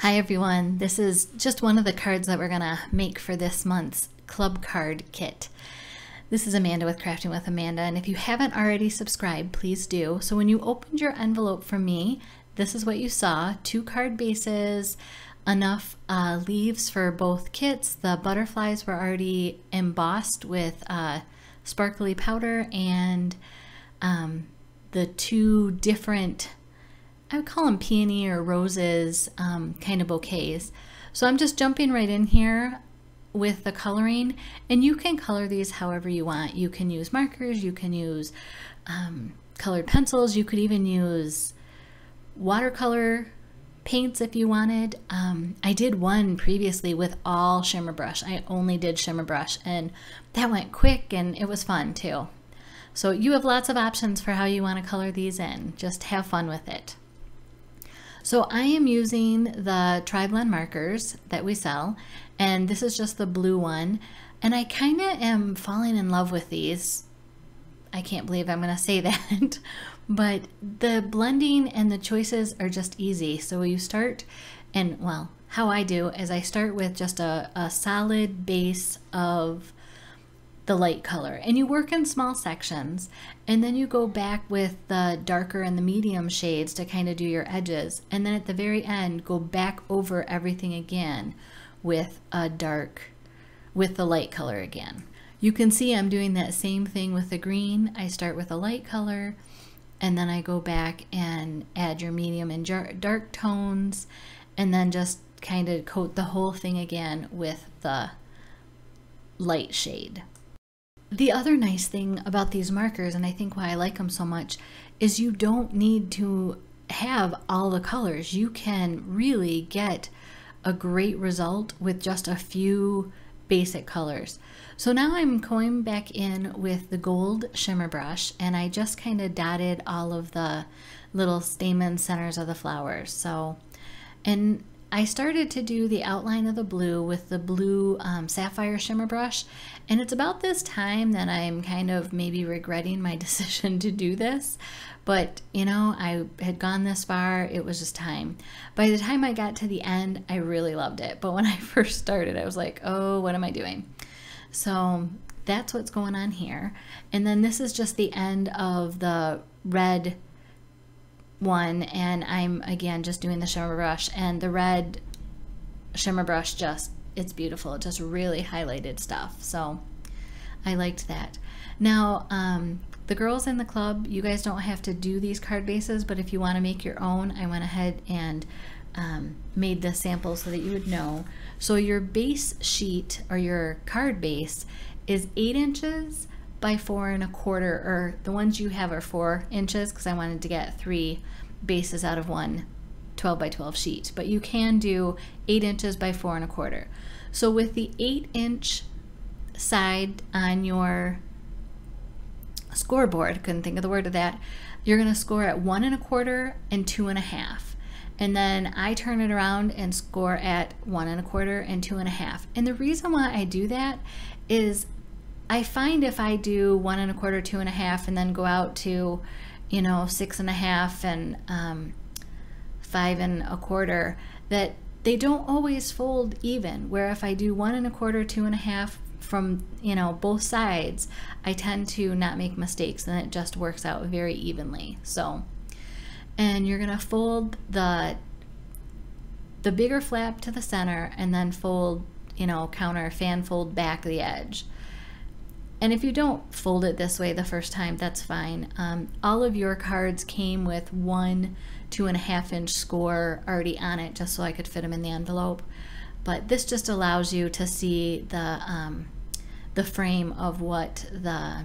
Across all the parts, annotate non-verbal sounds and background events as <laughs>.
Hi everyone, this is just one of the cards that we're going to make for this month's club card kit. This is Amanda with Crafting with Amanda, and if you haven't already subscribed, please do. So when you opened your envelope from me, this is what you saw, two card bases, enough uh, leaves for both kits. The butterflies were already embossed with uh, sparkly powder and um, the two different I would call them peony or roses um, kind of bouquets. So I'm just jumping right in here with the coloring and you can color these however you want. You can use markers, you can use um, colored pencils, you could even use watercolor paints if you wanted. Um, I did one previously with all shimmer brush. I only did shimmer brush and that went quick and it was fun too. So you have lots of options for how you want to color these in. Just have fun with it. So I am using the Tri-Blend markers that we sell, and this is just the blue one. And I kind of am falling in love with these. I can't believe I'm going to say <laughs> that, but the blending and the choices are just easy. So you start, and well, how I do is I start with just a, a solid base of the light color. And you work in small sections and then you go back with the darker and the medium shades to kind of do your edges. And then at the very end go back over everything again with a dark with the light color again. You can see I'm doing that same thing with the green. I start with a light color and then I go back and add your medium and dark tones and then just kind of coat the whole thing again with the light shade the other nice thing about these markers, and I think why I like them so much, is you don't need to have all the colors. You can really get a great result with just a few basic colors. So now I'm going back in with the gold shimmer brush and I just kind of dotted all of the little stamen centers of the flowers. So, and I started to do the outline of the blue with the blue um, sapphire shimmer brush and it's about this time that I'm kind of maybe regretting my <laughs> decision to do this but you know I had gone this far it was just time. By the time I got to the end I really loved it but when <laughs> I first started I was like oh what am I doing? So that's what's going on here and then this is just the end of the red one and I'm again just doing the shimmer brush and the red shimmer brush just it's beautiful. It just really highlighted stuff so I liked that. Now um, the girls in the club you guys don't have to do these card bases but if you want to make your own I went ahead and um, made the sample so that you would know. So your base sheet or your card base is eight inches by four and a quarter, or the ones you have are four inches because I wanted to get three bases out of one 12 by 12 sheet. But you can do eight inches by four and a quarter. So with the eight inch side on your scoreboard, couldn't think of the word of that, you're gonna score at one and a quarter and two and a half. And then I turn it around and score at one and a quarter and two and a half. And the reason why I do that is I find if I do one and a quarter, two and a half, and then go out to, you know, six and a half and um, five and a quarter, that they don't always fold even. Where if I do one and a quarter, two and a half from, you know, both sides, I tend to not make mistakes and it just works out very evenly. So, and you're going to fold the the bigger flap to the center and then fold, you know, counter fan fold back the edge. And if you don't fold it this way the first time, that's fine. Um, all of your cards came with one two and a half inch score already on it just so I could fit them in the envelope. But this just allows you to see the, um, the frame of what the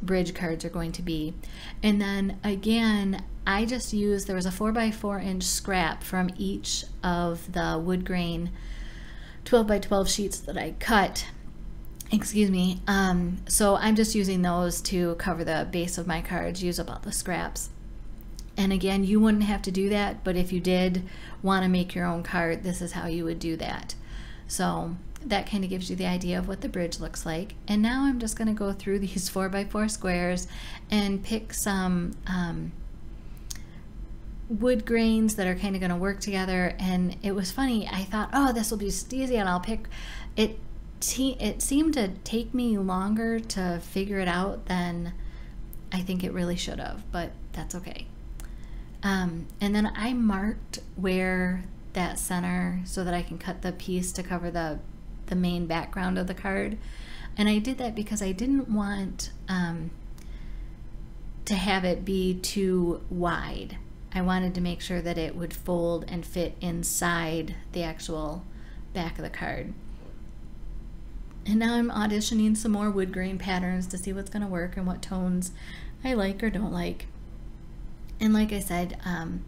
bridge cards are going to be. And then again, I just used, there was a 4 by 4 inch scrap from each of the wood grain 12 by 12 sheets that I cut excuse me um, so I'm just using those to cover the base of my cards use up all the scraps and again you wouldn't have to do that but if you did want to make your own card this is how you would do that so that kind of gives you the idea of what the bridge looks like and now I'm just going to go through <laughs> these 4 by 4 squares and pick some um, wood grains that are kind of going to work together. And it was funny. I thought, oh, this will be easy, and I'll pick it. Te- it seemed to take me longer to figure it out than I think it really should have, but that's okay. Um, and then I marked where that center so that I can cut the piece to cover the the main background of the card. And I did that because I didn't want um, to have it be too wide. I wanted to make sure that it would fold and fit inside the actual back of the card. And now I'm auditioning some more wood grain patterns to see what's going to work and what tones I like or don't like. And like I said, um,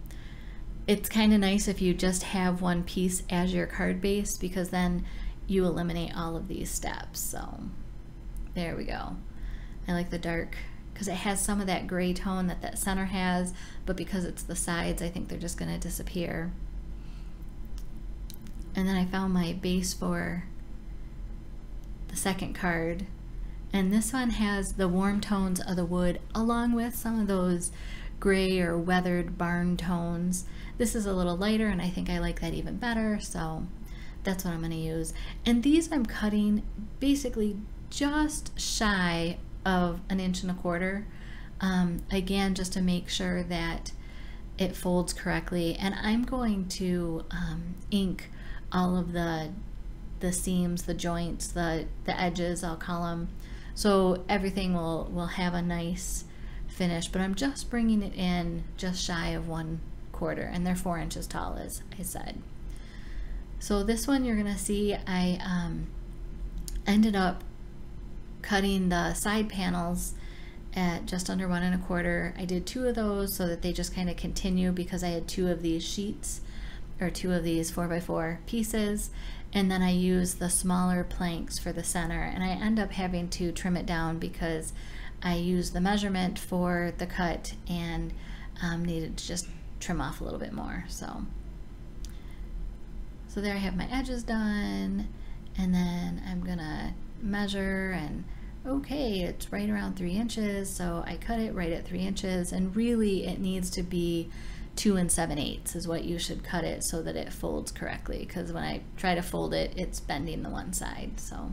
it's kind of nice if you just have one piece as your card base because then you eliminate all of these steps. So there we go. I like the dark because it has some of that gray tone that that center has, but because it's the sides, I think they're just going to disappear. And then I found my base for the second card. And this one has the warm tones of the wood along with some of those gray or weathered barn tones. This is a little lighter and I think I like that even better, so that's what I'm going to use. And these I'm cutting basically just shy of an inch and a quarter. Um, again, just to make sure that it folds correctly. And I'm going to um, ink all of the the seams, the joints, the, the edges, I'll call them. So everything will, will have a nice finish, but I'm just bringing it in just shy of one quarter and they're four inches tall as I said. So this one you're gonna see I um, ended up cutting the side panels at just under one and a quarter. I did two of those so that they just kind of continue because I had two of these sheets or two of these four by four pieces and then I use the smaller planks for the center and I end up having to trim it down because I use the measurement for the cut and um, needed to just trim off a little bit more so. So there I have my edges done and then I'm gonna measure and okay, it's right around three inches, so I cut it right at three inches, and really it needs to be two and seven eighths is what you should cut it so that it folds correctly, because when I try to fold it, it's bending the one side. So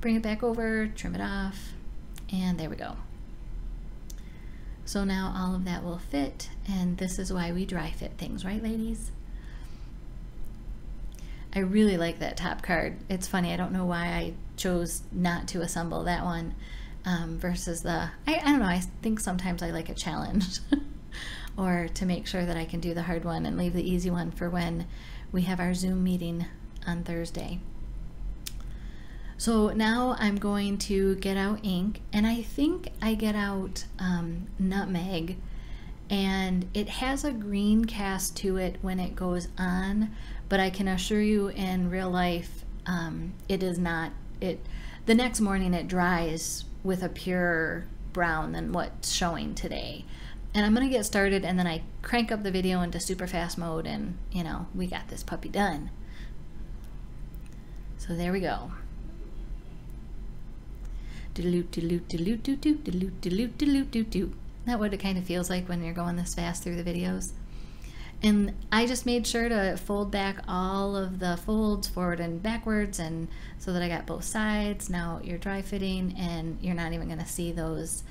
bring it back over, trim it off, and there we go. So now all of that will fit, and this is why we dry fit things, right ladies? I really like that top card. It's funny, I don't know why I chose not to assemble that one um, versus the, I, I don't know, I think sometimes I like a challenge <laughs> or to make sure that I can do the hard one and leave the easy one for when we have our Zoom meeting on Thursday. So now I'm going to get out ink and I think I get out um, nutmeg and it has a green cast to it when it goes on but I can assure you in real life, um, it is not. It the next morning it dries with a pure brown than what's showing today. And I'm gonna get started, and then I crank up the video into super fast mode, and you know we got this puppy done. So there we go. Isn't that what it kind of feels like when you're going this fast through the videos? And I just made sure to fold back all of the folds forward and backwards and so that I got both sides. Now you're dry fitting and you're not even to see those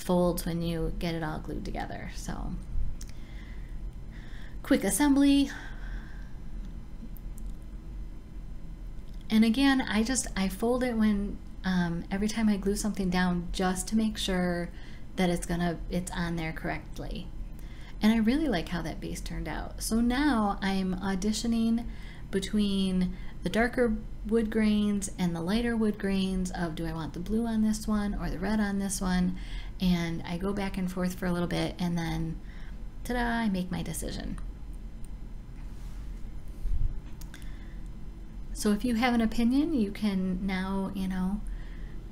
folds when you get it all glued together. So quick assembly. And again, I just, I fold it when, um, every time I glue something down just to make sure that it's gonna, it's on there correctly. And I really like how that base turned out. So now I'm auditioning between the darker wood grains and the lighter wood grains of do I want the blue on this one or the red on this one and I go back and forth for a little bit and then ta-da I make my decision. So if you have an opinion you can now you know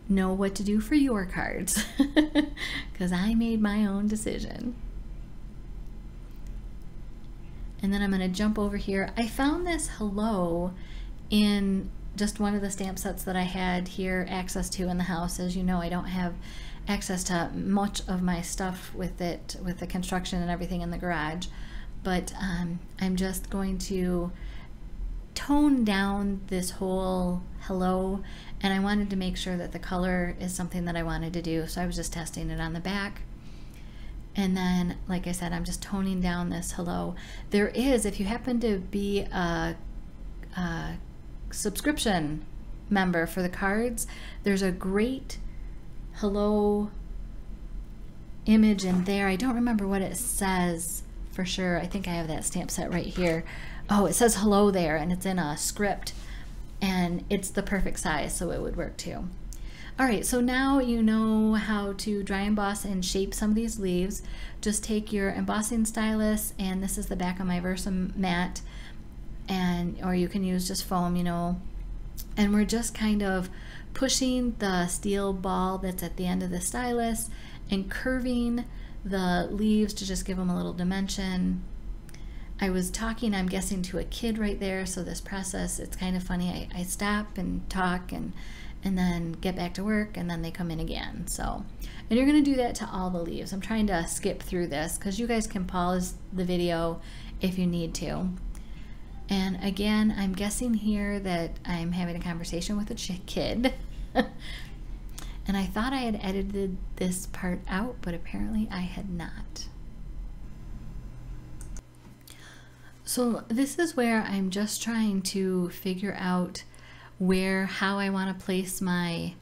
know what to do for your cards <laughs> because I made my own decision and then I'm going to jump over here. I found this hello in just one of the stamp sets that I had here access to in the house. As you know, I don't have access to much of my stuff with it, with the construction and everything in the garage. but um, I'm just going to tone down this whole hello and I wanted to make sure that the color is something that I wanted to do so I was just testing it on the back and then like I said I'm just toning down this hello there is if you happen to be a, a subscription member for the cards there's a great hello image in there I don't remember what it says for sure I think I have that stamp set right here oh, it says hello there and it's in a script and it's the perfect size, so it would work too. All right, so now you know how to dry emboss and shape some of these leaves. Just take your embossing stylus, and this is the back of my Versamat, and or you can use just foam, you know. And we're just kind of pushing the steel ball that's at the end of the stylus and curving the leaves to just give them a little dimension. I was talking, I'm guessing, to a kid right there. So this process, it's kind of funny. I, I stop and talk and and then get back to work and then they come in again. So, and you're going to do that to all the leaves. I'm trying to skip through this because you guys can pause the video if you need to. And again, I'm guessing here that I'm having a conversation with a kid. <laughs> and I thought I had edited this part out, but apparently I had not. So this is where I'm just trying to figure out where, how I want to place my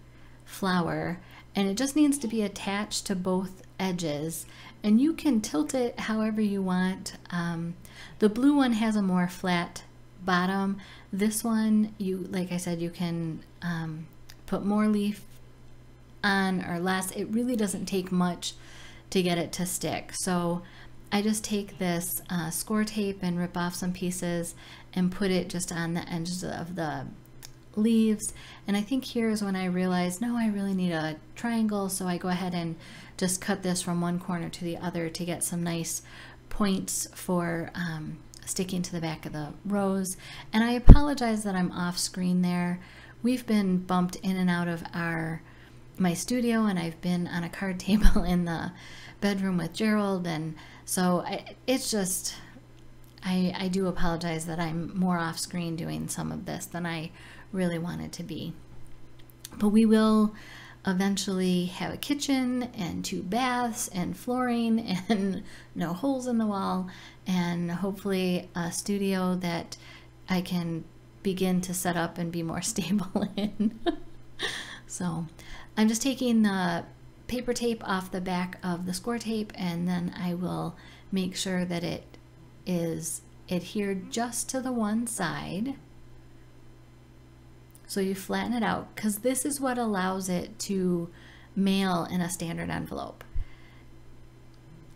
flower and it just needs to be attached to both edges and you can tilt it however you want. Um, the blue one has a more flat bottom. This one, you like I said, you can um, put more leaf on or less. It really doesn't take much to get it to stick. So I just take this uh, score tape and rip off some pieces and put it just on the edges of the leaves. And I think here is when I realized, no, I really need a triangle. So I go ahead and just cut this from one corner to the other to get some nice points for um, sticking to the back of the rose. And I apologize that I'm off screen there. We've been bumped in and out of our my studio and I've been on a card <laughs> table in the bedroom with Gerald and so I, it's just, I, I do apologize that I'm more off screen doing some of this than I really wanted to be. But we will eventually have a kitchen and two baths and flooring <laughs> and no holes in the wall and hopefully a studio that I can begin to set up and be more <laughs> stable in. <laughs> so I'm just taking the paper tape off the back of the score tape and then I will make sure that it is adhered just to the one side. So you flatten it out because this is what allows it to mail in a standard envelope.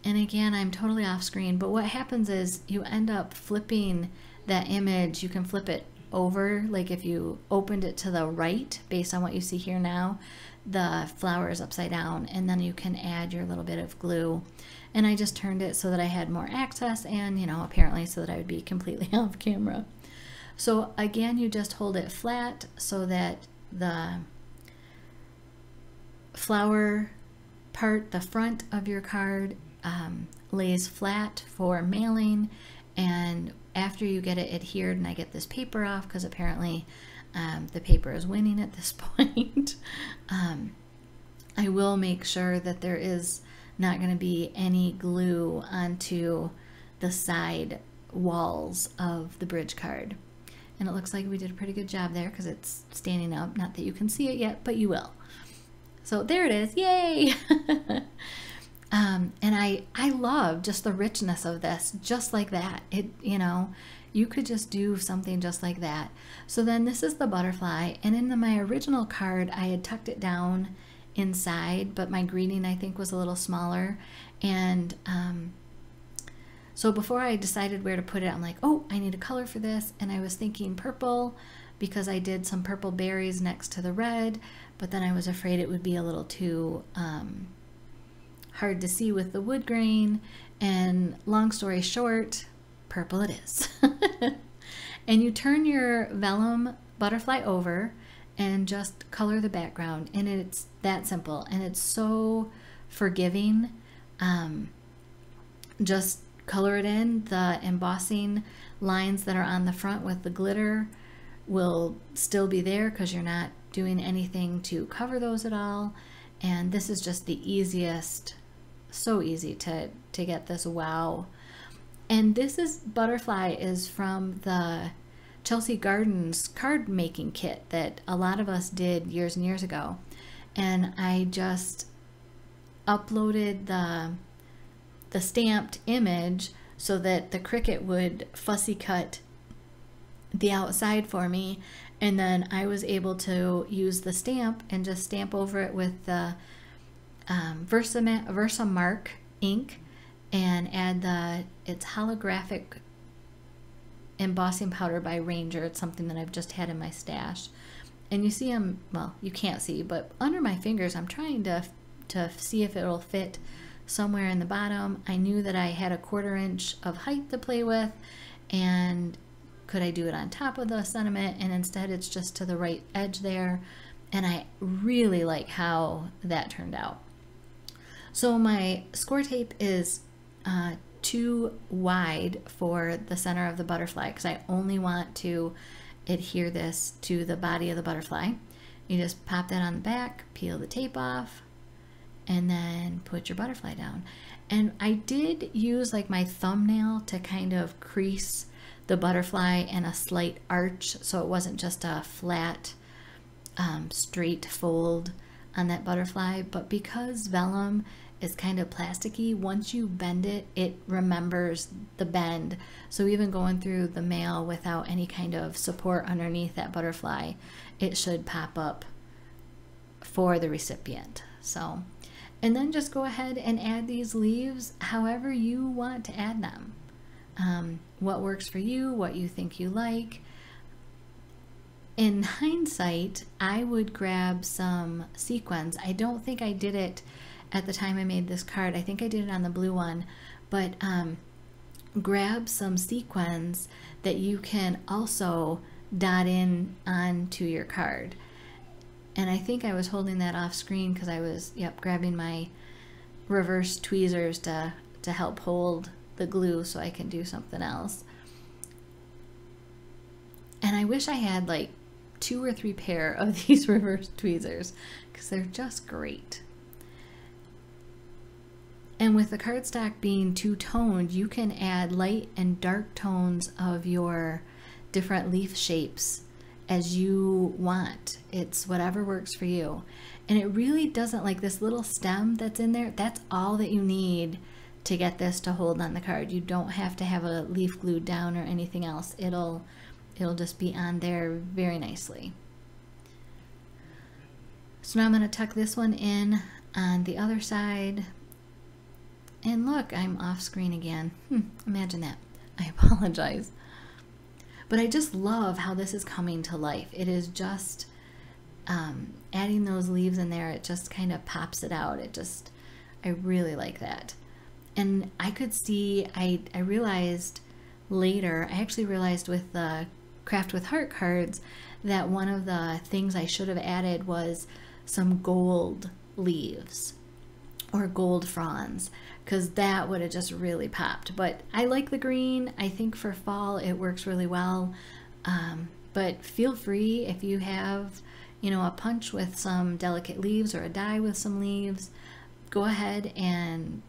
And again, I'm totally off screen, but what happens is you end up flipping that image. You can flip it over, like if you opened it to the right based on what you see here now, the flower is upside down and then you can add your little bit of glue. And I just turned it so that I had more access and you know apparently so that I would be completely <laughs> off camera. So again you just hold it flat so that the flower part the front of your card um, lays flat for mailing and after you get it adhered and I get this paper off because apparently um, the paper is winning at this <laughs> point. um, I will make sure that there is not going to be any glue onto the side walls of the bridge card. And it looks like we did a pretty good job there because it's standing up. Not that you can see it yet, but you will. So there it is. Yay! <laughs> um, and I, I love just the richness of this, just like that. It, you know, you could just do something just like that. So then this is the butterfly. And in the, my original card, I had tucked it down inside, but my greeting I think was a little smaller. And um, so before I decided where to put it, I'm like, oh, I need a color for this. And I was thinking purple because I did some purple berries next to the red, but then I was afraid it would be a little too um, hard to see with the wood grain. And long story short, purple it is. <laughs> and you turn your vellum butterfly over and just color the background. And it's that simple. And it's so forgiving. Um, just color it in, the embossing lines that are on the front with the glitter will still be there because you're not doing anything to cover those at all. And this is just the easiest, so easy to, to get this wow. And this is butterfly is from the Chelsea Gardens card making kit that a lot of us did years and years ago. And I just uploaded the the stamped image so that the Cricut would fussy cut the outside for me and then I was able to use the stamp and just stamp over it with the um, Versa, Versamark ink and add the it's holographic embossing powder by Ranger. It's something that I've just had in my stash. And you see I'm, well, you can't see, but under my fingers, I'm trying to, to see if it'll fit somewhere in the bottom. I knew that I had a quarter inch of height to play with and could I do it on top of the sentiment and instead it's just to the right edge there and I really like how that turned out. So my score tape is uh, too wide for the center of the butterfly because I only want to adhere this to the body of the butterfly. You just pop that on the back, peel the tape off, and then put your butterfly down. And I did use like my thumbnail to kind of crease the butterfly and a slight arch so it wasn't just a flat um, straight fold on that butterfly but because vellum is kind of plasticky. Once you bend it, it remembers the bend. So even going through the mail without any kind of support underneath that butterfly, it should pop up for the recipient. So, and then just go ahead and add these leaves however you want to add them. Um, what works for you, what you think you like. In hindsight, I would grab some sequins. I don't think I did it at the time I made this card. I think I did it on the blue one, but um, grab some sequins that you can also dot in onto your card. And I think I was holding that off screen because I was, yep, grabbing my reverse tweezers to, to help hold the glue so I can do something else. And I wish I had like two or three pair of <laughs> these reverse tweezers because they're just great. And with the cardstock being two-toned, you can add light and dark tones of your different leaf shapes as you want. It's whatever works for you. And it really doesn't, like this little stem that's in there, that's all that you need to get this to hold on the card. You don't have to have a leaf glued down or anything else. It'll, it'll just be on there very nicely. So now I'm going to tuck this one in on the other side and look, I'm off screen again. Hmm, imagine that. I <laughs> apologize. But I just love how this is coming to life. It is just um, adding those leaves in there, it just kind of pops it out. It just, I really like that. And I could see, I, I realized later, I actually realized with the Craft with Heart cards that one of the things I should have added was some gold leaves or gold fronds because that would have just really popped. But I like the green. I think for fall it works really well. Um, but feel free if you have, you know, a punch with some delicate leaves or a die with some leaves, go ahead and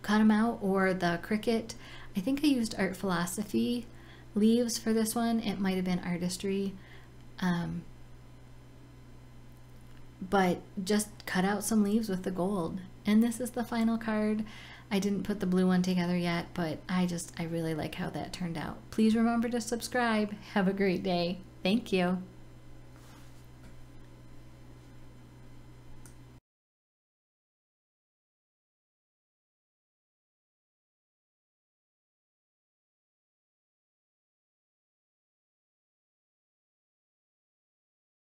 cut them out or the Cricut. I think I used Art Philosophy leaves for this one. It might have been Artistry. Um, but just cut out some leaves with the gold and this is the final card. I didn't put the blue one together yet, but I just, I really like how that turned out. Please remember to subscribe. Have a great day. Thank you.